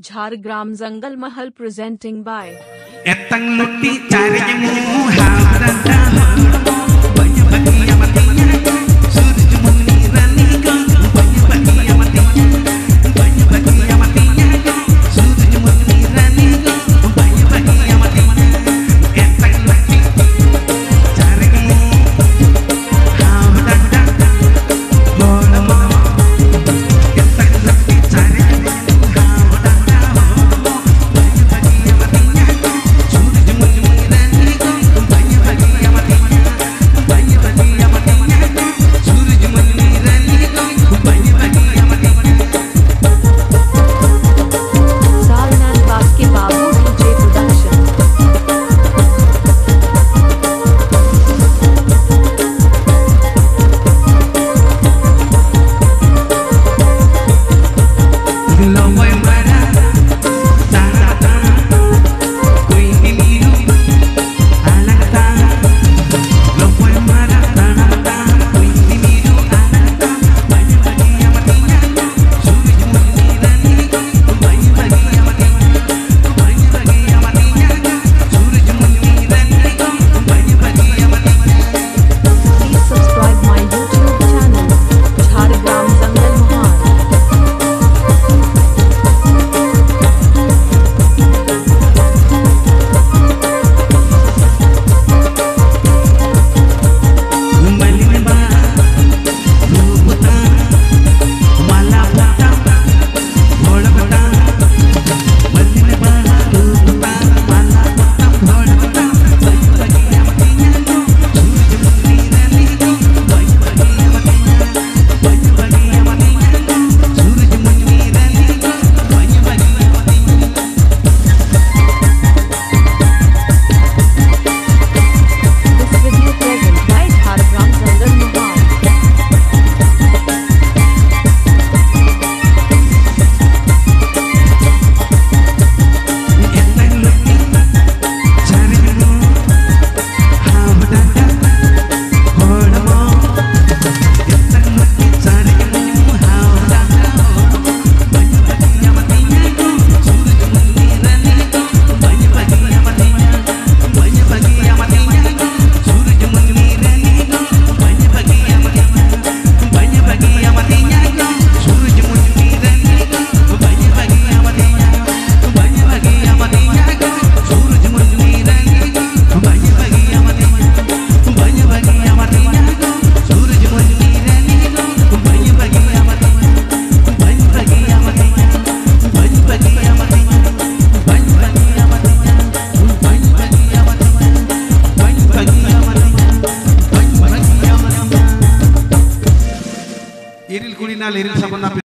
Jhargram jungle Mahal presenting by लुट्टी चार मुहावरा பின்னால் இருள் சம்பந்தம்